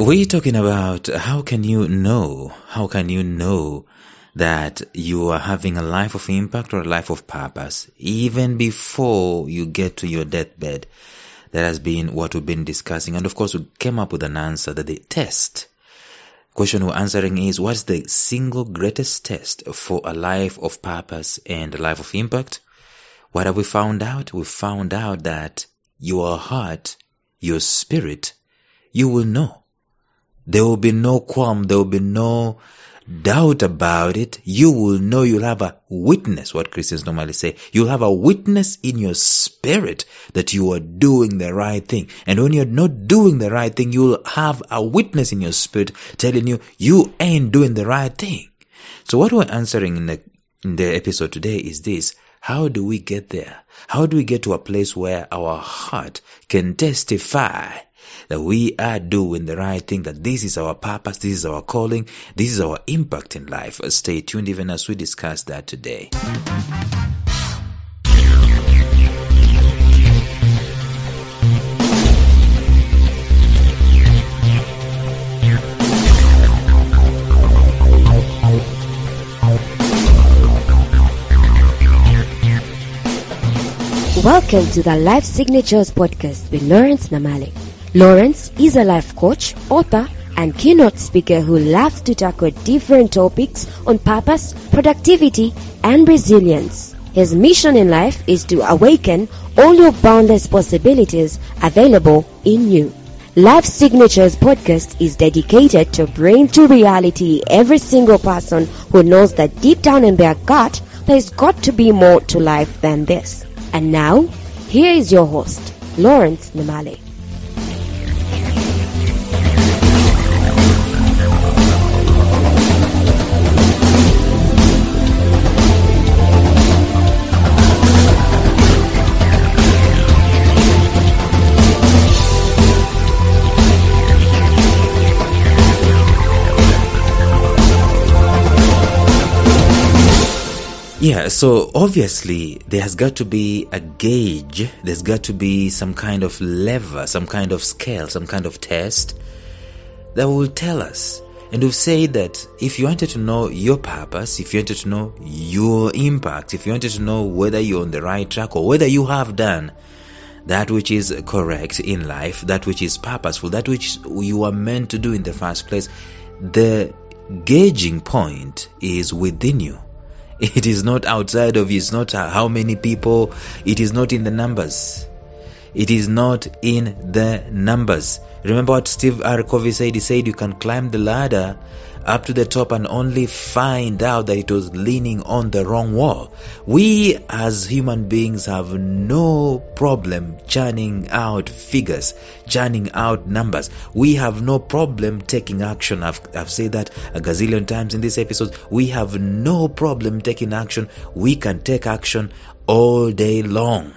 We're talking about how can you know, how can you know that you are having a life of impact or a life of purpose even before you get to your deathbed. That has been what we've been discussing. And of course, we came up with an answer that the test question we're answering is what's the single greatest test for a life of purpose and a life of impact? What have we found out? We found out that your heart, your spirit, you will know. There will be no qualm, there will be no doubt about it. You will know you'll have a witness, what Christians normally say. You'll have a witness in your spirit that you are doing the right thing. And when you're not doing the right thing, you'll have a witness in your spirit telling you you ain't doing the right thing. So what we're answering in the in the episode today is this. How do we get there? How do we get to a place where our heart can testify that we are doing the right thing, that this is our purpose, this is our calling, this is our impact in life? Stay tuned even as we discuss that today. Welcome to the Life Signatures podcast with Lawrence Namale. Lawrence is a life coach, author, and keynote speaker who loves to tackle different topics on purpose, productivity, and resilience. His mission in life is to awaken all your boundless possibilities available in you. Life Signatures podcast is dedicated to bring to reality every single person who knows that deep down in their gut there's got to be more to life than this. And now, here is your host, Lawrence Namale. Yeah, so obviously there has got to be a gauge, there's got to be some kind of lever, some kind of scale, some kind of test that will tell us. And we've said that if you wanted to know your purpose, if you wanted to know your impact, if you wanted to know whether you're on the right track or whether you have done that which is correct in life, that which is purposeful, that which you are meant to do in the first place, the gauging point is within you. It is not outside of. It's not how many people. It is not in the numbers. It is not in the numbers. Remember what Steve R. Covey said? He said you can climb the ladder up to the top and only find out that it was leaning on the wrong wall. We as human beings have no problem churning out figures, churning out numbers. We have no problem taking action. I've, I've said that a gazillion times in this episode. We have no problem taking action. We can take action all day long.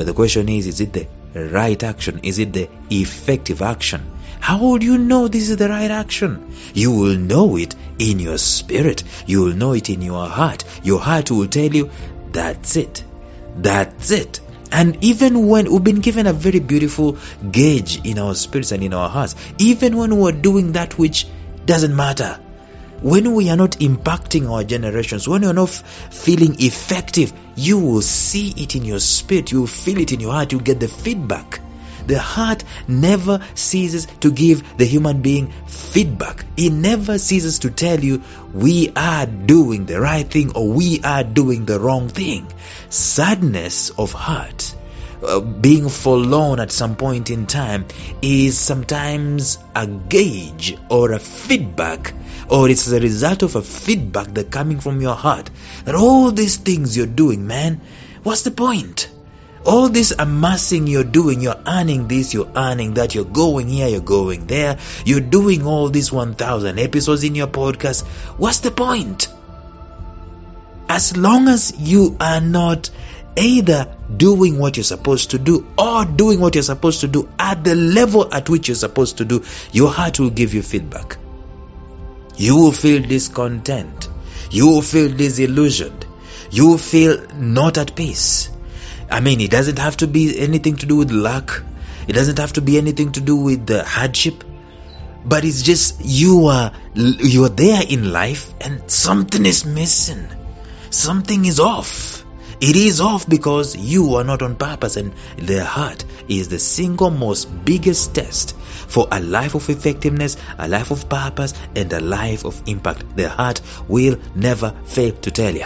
But the question is, is it the right action? Is it the effective action? How would you know this is the right action? You will know it in your spirit. You will know it in your heart. Your heart will tell you, that's it. That's it. And even when we've been given a very beautiful gauge in our spirits and in our hearts, even when we're doing that which doesn't matter, when we are not impacting our generations, when you're not feeling effective, you will see it in your spirit, you will feel it in your heart, you get the feedback. The heart never ceases to give the human being feedback. It never ceases to tell you we are doing the right thing or we are doing the wrong thing. Sadness of heart uh, being forlorn at some point in time is sometimes a gauge or a feedback or it's a result of a feedback that coming from your heart that all these things you're doing man what's the point? All this amassing you're doing you're earning this you're earning that you're going here you're going there you're doing all these 1000 episodes in your podcast what's the point? As long as you are not either doing what you're supposed to do or doing what you're supposed to do at the level at which you're supposed to do, your heart will give you feedback. You will feel discontent. You will feel disillusioned. You will feel not at peace. I mean, it doesn't have to be anything to do with luck. It doesn't have to be anything to do with the hardship. but it's just you are you are there in life and something is missing something is off it is off because you are not on purpose and the heart is the single most biggest test for a life of effectiveness a life of purpose and a life of impact. The heart will never fail to tell you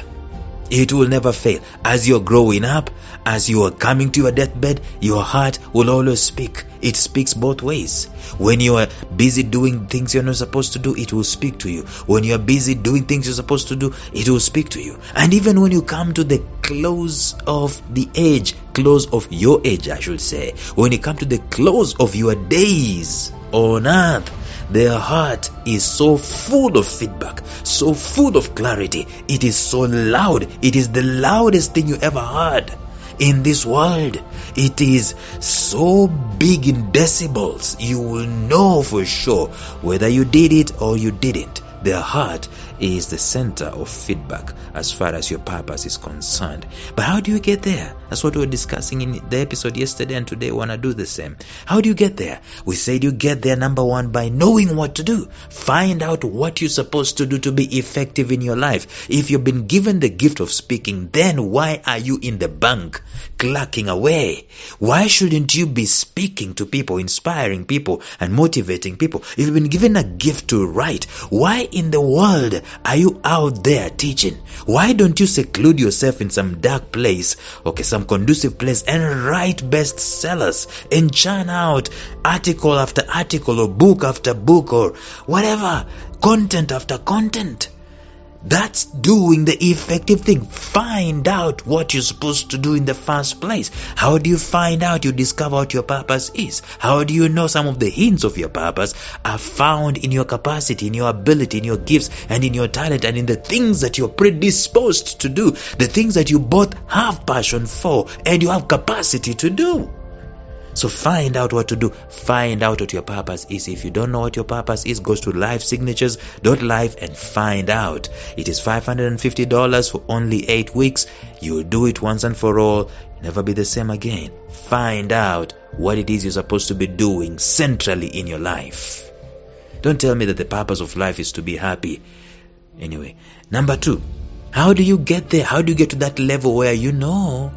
it will never fail. As you're growing up, as you are coming to your deathbed, your heart will always speak. It speaks both ways. When you are busy doing things you're not supposed to do, it will speak to you. When you are busy doing things you're supposed to do, it will speak to you. And even when you come to the close of the age, close of your age, I should say, when you come to the close of your days on earth, their heart is so full of feedback, so full of clarity. It is so loud. It is the loudest thing you ever heard in this world. It is so big in decibels. You will know for sure whether you did it or you didn't. Their heart is the center of feedback as far as your purpose is concerned. But how do you get there? That's what we were discussing in the episode yesterday, and today we want to do the same. How do you get there? We said you get there, number one, by knowing what to do. Find out what you're supposed to do to be effective in your life. If you've been given the gift of speaking, then why are you in the bank clacking away? Why shouldn't you be speaking to people, inspiring people, and motivating people? If you've been given a gift to write, why in the world are you out there teaching? Why don't you seclude yourself in some dark place, okay, some conducive place, and write bestsellers and churn out article after article or book after book or whatever, content after content? That's doing the effective thing. Find out what you're supposed to do in the first place. How do you find out? You discover what your purpose is. How do you know some of the hints of your purpose are found in your capacity, in your ability, in your gifts, and in your talent, and in the things that you're predisposed to do, the things that you both have passion for and you have capacity to do. So find out what to do. Find out what your purpose is. If you don't know what your purpose is, go to livesignatures.live and find out. It is $550 for only 8 weeks. You'll do it once and for all. Never be the same again. Find out what it is you're supposed to be doing centrally in your life. Don't tell me that the purpose of life is to be happy. Anyway, number 2. How do you get there? How do you get to that level where you know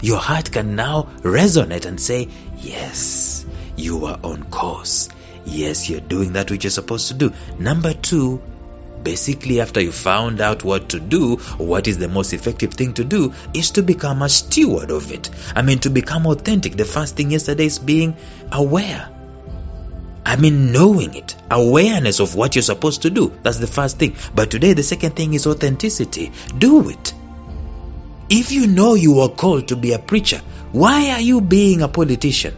your heart can now resonate and say, Yes, you are on course. Yes, you're doing that which you're supposed to do. Number two, basically, after you found out what to do, what is the most effective thing to do, is to become a steward of it. I mean, to become authentic. The first thing yesterday is being aware. I mean, knowing it, awareness of what you're supposed to do. That's the first thing. But today, the second thing is authenticity. Do it. If you know you are called to be a preacher, why are you being a politician?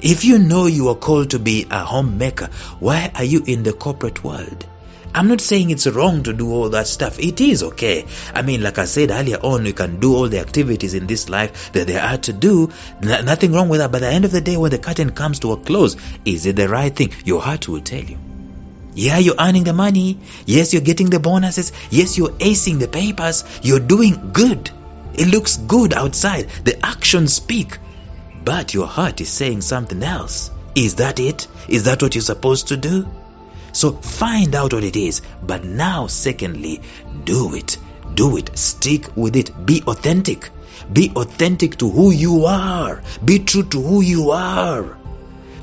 If you know you are called to be a homemaker, why are you in the corporate world? I'm not saying it's wrong to do all that stuff. It is okay. I mean, like I said earlier on, you can do all the activities in this life that there are to do. N- nothing wrong with that. But at the end of the day, when the curtain comes to a close, is it the right thing? Your heart will tell you. Yeah, you're earning the money. Yes, you're getting the bonuses. Yes, you're acing the papers. You're doing good. It looks good outside. The actions speak. But your heart is saying something else. Is that it? Is that what you're supposed to do? So find out what it is. But now, secondly, do it. Do it. Stick with it. Be authentic. Be authentic to who you are. Be true to who you are.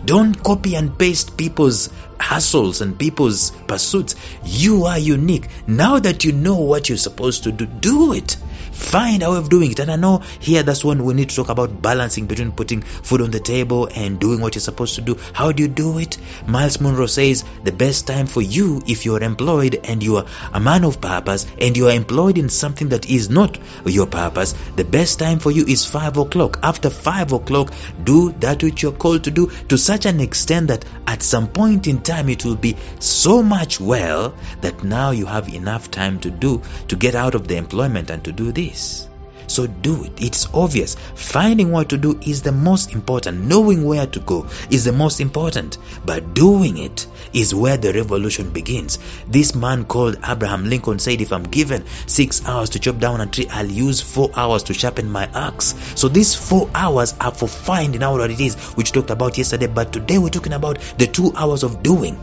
Don't copy and paste people's hustles and people's pursuits. You are unique. Now that you know what you're supposed to do, do it. Find a way of doing it. And I know here that's when we need to talk about balancing between putting food on the table and doing what you're supposed to do. How do you do it? Myles Munroe says the best time for you if you're employed and you are a man of purpose and you are employed in something that is not your purpose, the best time for you is five o'clock. After five o'clock, do that which you're called to do to such an extent that at some point in time it will be so much well that now you have enough time to do to get out of the employment and to do this. So do it. It's obvious. Finding what to do is the most important. Knowing where to go is the most important. But doing it is where the revolution begins. This man called Abraham Lincoln said, If I'm given six hours to chop down a tree, I'll use four hours to sharpen my axe. So these four hours are for finding out what it is, which talked about yesterday. But today we're talking about the two hours of doing.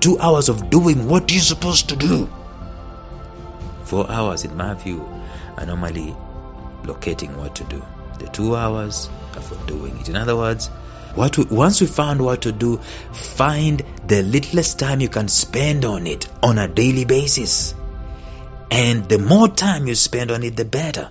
Two hours of doing what you're supposed to do. Four hours, in my view, are normally locating what to do. The two hours are for doing it. In other words, what we, once we found what to do, find the littlest time you can spend on it on a daily basis. And the more time you spend on it, the better.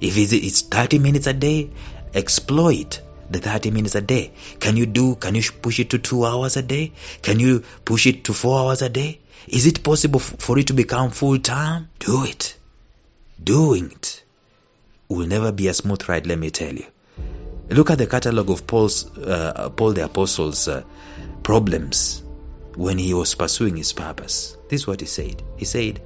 If it's 30 minutes a day, exploit the 30 minutes a day. Can you do, can you push it to two hours a day? Can you push it to four hours a day? Is it possible for it to become full time? Do it. Doing it will never be a smooth ride, let me tell you. Look at the catalogue of Paul's, uh, Paul the Apostle's uh, problems when he was pursuing his purpose. This is what he said. He said,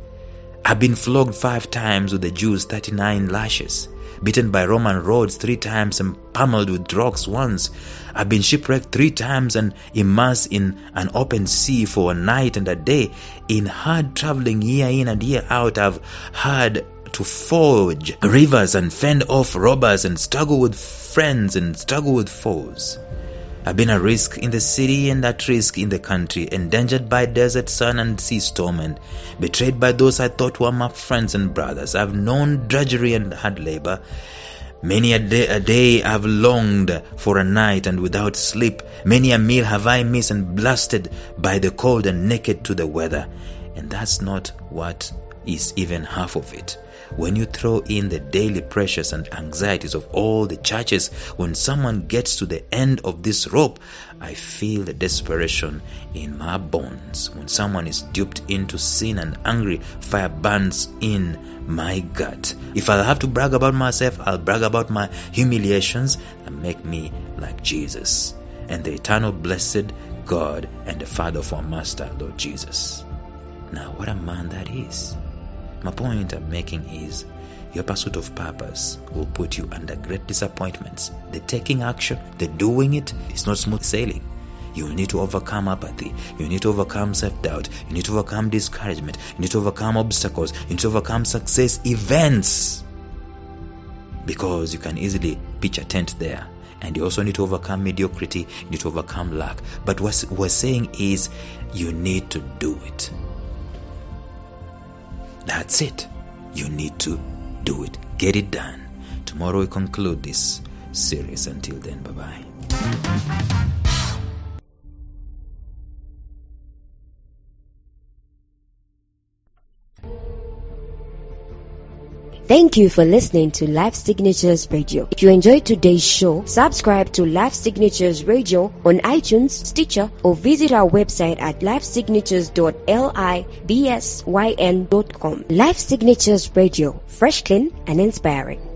I've been flogged five times with the Jews, 39 lashes, beaten by Roman rods three times, and pummeled with rocks once. I've been shipwrecked three times and immersed in an open sea for a night and a day. In hard traveling year in and year out, I've had to forge rivers and fend off robbers and struggle with friends and struggle with foes. I've been a risk in the city and at risk in the country, endangered by desert sun and sea storm, and betrayed by those I thought were my friends and brothers. I've known drudgery and hard labor. Many a day, a day I've longed for a night and without sleep. Many a meal have I missed and blasted by the cold and naked to the weather. And that's not what is even half of it. When you throw in the daily pressures and anxieties of all the churches, when someone gets to the end of this rope, I feel the desperation in my bones. When someone is duped into sin and angry, fire burns in my gut. If I have to brag about myself, I'll brag about my humiliations and make me like Jesus and the eternal blessed God and the Father of our Master, Lord Jesus. Now, what a man that is. My point I'm making is your pursuit of purpose will put you under great disappointments. The taking action, the doing it, is not smooth sailing. You need to overcome apathy. You need to overcome self doubt. You need to overcome discouragement. You need to overcome obstacles. You need to overcome success events. Because you can easily pitch a tent there. And you also need to overcome mediocrity. You need to overcome lack. But what we're saying is you need to do it. That's it. You need to do it. Get it done. Tomorrow we conclude this series. Until then, bye bye. Thank you for listening to Life Signatures Radio. If you enjoyed today's show, subscribe to Life Signatures Radio on iTunes, Stitcher, or visit our website at lifesignatures.libsyn.com. Life Signatures Radio, fresh, clean, and inspiring.